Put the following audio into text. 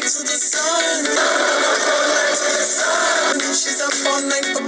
To the night to the sun. She's up all night.